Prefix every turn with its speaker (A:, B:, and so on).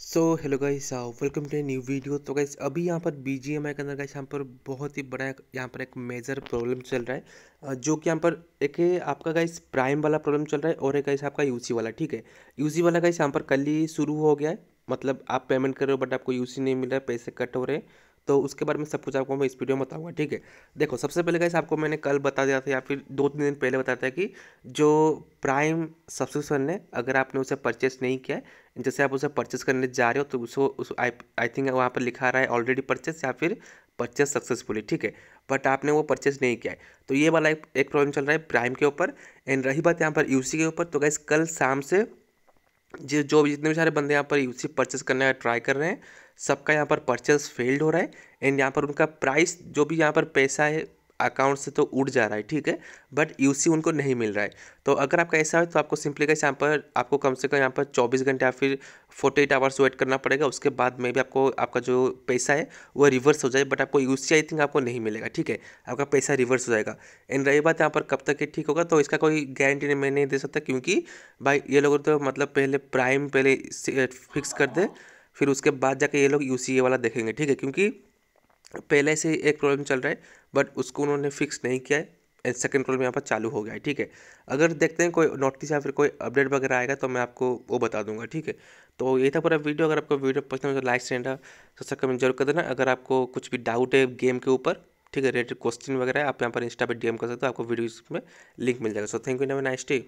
A: So hello guys welcome to new video तो guys अभी यहाँ पर बी जी एम आई के अंदर गाइस यहाँ पर बहुत ही बड़ा यहाँ पर एक मेजर प्रॉब्लम चल रहा है। जो कि यहाँ पर एक है, आपका गाइस प्राइम वाला प्रॉब्लम चल रहा है और एक गाइस आपका यूसी वाला, ठीक है? यूसी वाला गाइस यहाँ पर कल ही शुरू हो गया है। मतलब आप पेमेंट कर रहे हो बट आपको यूसी नहीं मिल रहा है, पैसे कट हो रहे हैं। तो उसके बारे में सब कुछ आपको मैं इस वीडियो में बताऊँगा ठीक है? देखो सबसे पहले गाइस आपको मैंने कल बता दिया था या फिर दो तीन दिन पहले बताया था कि जो प्राइम सब्सक्रिप्शन है अगर आपने उसे परचेस नहीं किया है जैसे आप उसे परचेस करने जा रहे हो तो उसको उस आई आई थिंक वहाँ पर लिखा रहा है ऑलरेडी परचेस या फिर परचेस सक्सेसफुली ठीक है? बट आपने वो परचेस नहीं किया है। तो ये वाला एक, एक प्रॉब्लम चल रहा है प्राइम के ऊपर एंड रही बात यहाँ पर यूसी के ऊपर तो गैस कल शाम से जो जो भी जितने भी सारे बंदे यहाँ पर यूसी परचेस करने का ट्राई कर रहे हैं, सबका यहाँ पर परचेस फेल्ड हो रहा है एंड यहाँ पर उनका प्राइस जो भी यहाँ पर पैसा है अकाउंट से तो उड़ जा रहा है, ठीक है? बट यूसी उनको नहीं मिल रहा है। तो अगर आपका ऐसा है तो आपको सिंपली कैसे यहाँ पर, आपको कम से कम यहाँ पर चौबीस घंटे या फिर फोर्टी एट आवर्स वेट करना पड़ेगा। उसके बाद में भी आपको, आपका जो पैसा है, वो रिवर्स हो जाए बट आपको यूसी आई थिंक आपको नहीं मिलेगा, ठीक है? आपका पैसा रिवर्स हो जाएगा। एंड रही बात यहाँ पर कब तक ये ठीक होगा तो इसका कोई गारंटी मैं नहीं दे सकता, क्योंकि भाई ये लोग तो मतलब पहले प्राइम पहले फिक्स कर दे, फिर उसके बाद जाके ये लोग यूसीए वाला देखेंगे, ठीक है? क्योंकि पहले से ही एक प्रॉब्लम चल रहा है बट उसको उन्होंने फिक्स नहीं किया है एंड सेकेंड प्रॉब्लम यहाँ पर चालू हो गया है, ठीक है? अगर देखते हैं कोई नोटिस या फिर कोई अपडेट वगैरह आएगा तो मैं आपको वो बता दूँगा, ठीक है? तो ये था पूरा वीडियो अगर आपको वीडियो पसंद है तो लाइक सेंड तो कमेंट ज़रूर कर देना। अगर आपको कुछ भी डाउट है गेम के ऊपर, ठीक है रिलेटेड क्वेश्चन वगैरह आप यहाँ पर इंस्टा पर डीएम कर सकते हो, आपको वीडियो में लिंक मिल जाएगा। So thank you nice day